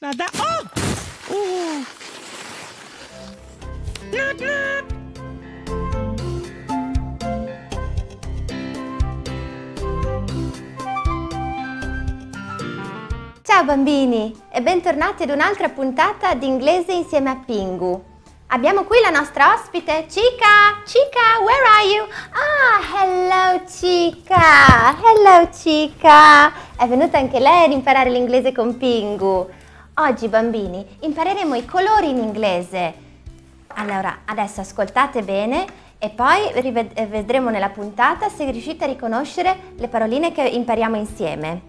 da... Oh! Uh. Nut, nut. Ciao bambini e bentornati ad un'altra puntata di inglese insieme a Pingu. Abbiamo qui la nostra ospite, Chica! Chica, where are you? Ah, hello Chica! Hello Chica! È venuta anche lei ad imparare l'inglese con Pingu. Oggi bambini impareremo i colori in inglese. Allora, adesso ascoltate bene e poi eh, vedremo nella puntata se riuscite a riconoscere le paroline che impariamo insieme.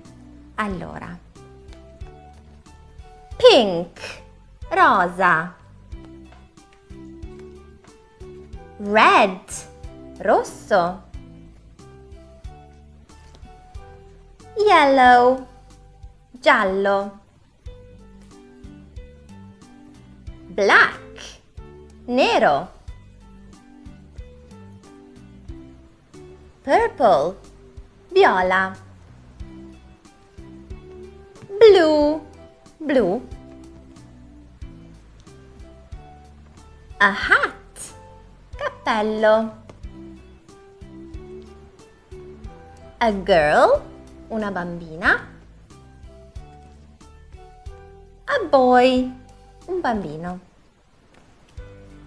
Allora, pink, rosa. Red, rosso. Yellow, giallo. Black, nero. Purple, viola. Blue, blu. A hat, cappello. A girl, una bambina. A boy, un bambino.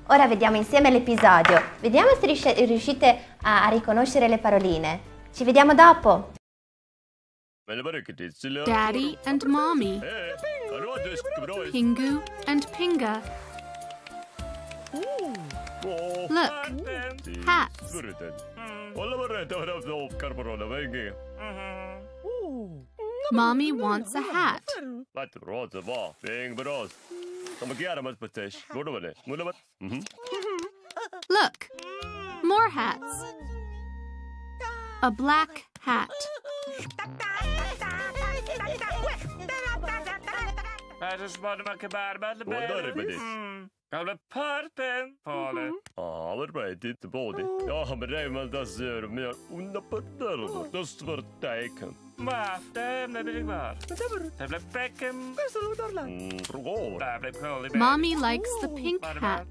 Ora vediamo insieme l'episodio. Vediamo se riusci- riuscite a, a riconoscere le paroline. Ci vediamo dopo. Daddy and Mommy, Pingu and Pinga. Look, hats. Mommy wants a hat. Look, more hats. A black hat. Gamle parpen, Paule. Arbeidet både. Ja, men det vel mm. det som mer under på døren. Det står teiken. Ma, dem det blir kvar. Det blir becken. Frågor. Det blir Polly. Mommy likes the pink hat.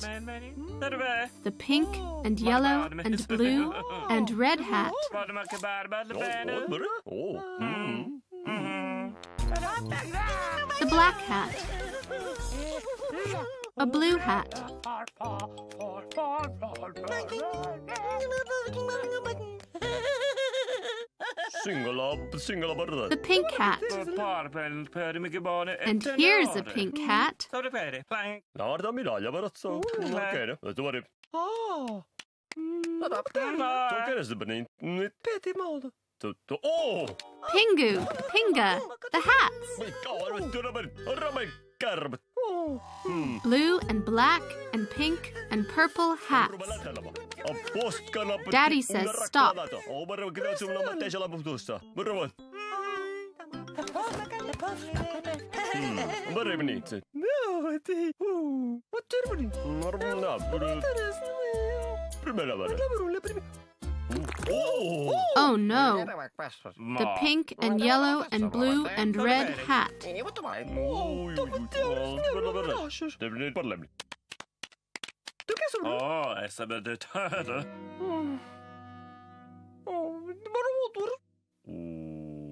Där du är. The pink and yellow and blue and red hat. Vad man kan bära med Ja, vad var det? Mm. The black hat. A blue hat. Singala, singala bara. The pink hat. Parpen, pöri mycket barn. And here's a pink hat. Så det pöri. Plang. Ja, det är middag. bara så. Mm, okej då. Vet du vad det mm. är? Så kan det se benin. Mm. Petit mål. Åh! Pingu, Pinga, the hats. Oh Mikä on nyt työnämän? Ramen kärmet. Blue and black and pink and purple hats. Daddy says stop. Oh no. The pink and yellow and blue and red hat. Åh, essa med det här.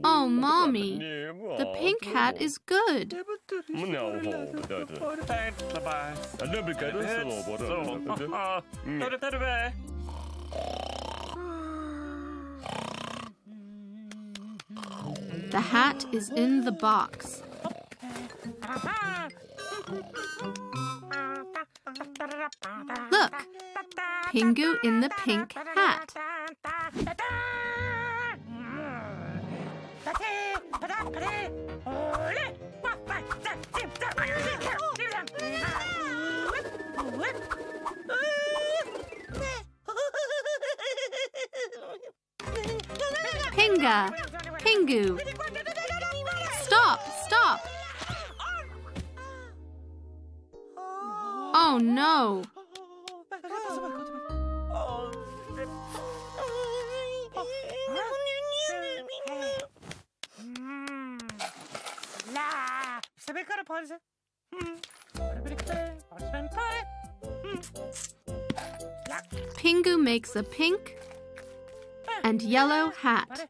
Oh, Mommy. The pink hat is good. The hat is in the box. Look, Pingu in the pink hat. Pinga, Pingu. Stop, stop. Oh no. Pingu makes a pink and yellow hat.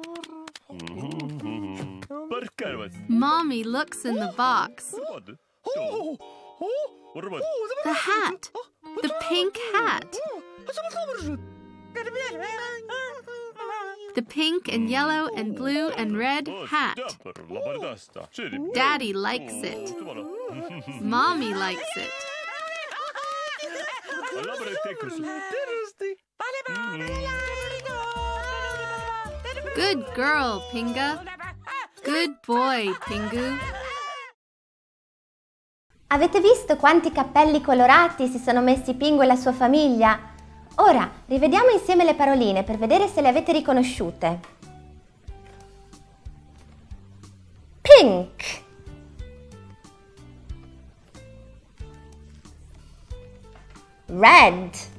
Mommy looks in the box. Vad? Vad var The hat. The pink hat. The pink and yellow and blue and red hat. Daddy likes it. Mommy likes it. Good girl, Pinga. Good boy, Pingu. Avete visto quanti cappelli colorati si sono messi Pingu e la sua famiglia? Ora rivediamo insieme le paroline per vedere se le avete riconosciute. Pink Red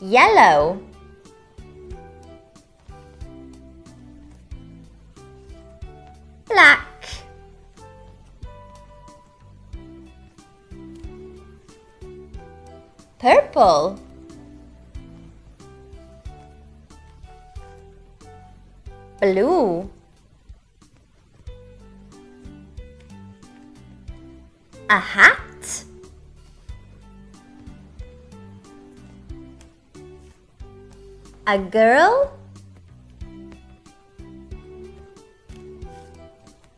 Yellow. Black. Purple. Blue. A hat A girl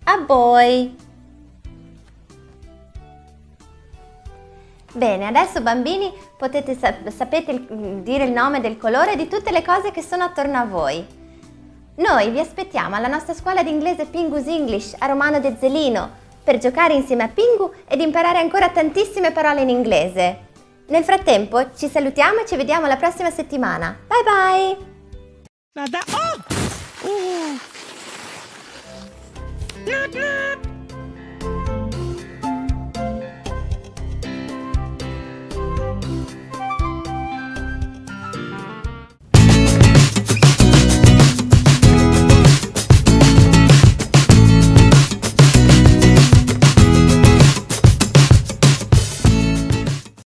A boy Bene, adesso bambini potete sap- sapete il- dire il nome del colore di tutte le cose che sono attorno a voi. Noi vi aspettiamo alla nostra scuola di inglese Pingu's English a Romano de Zelino per giocare insieme a Pingu ed imparare ancora tantissime parole in inglese. Nel frattempo ci salutiamo e ci vediamo la prossima settimana. Bye bye! Nada. Oh! Oh! Nut, nut.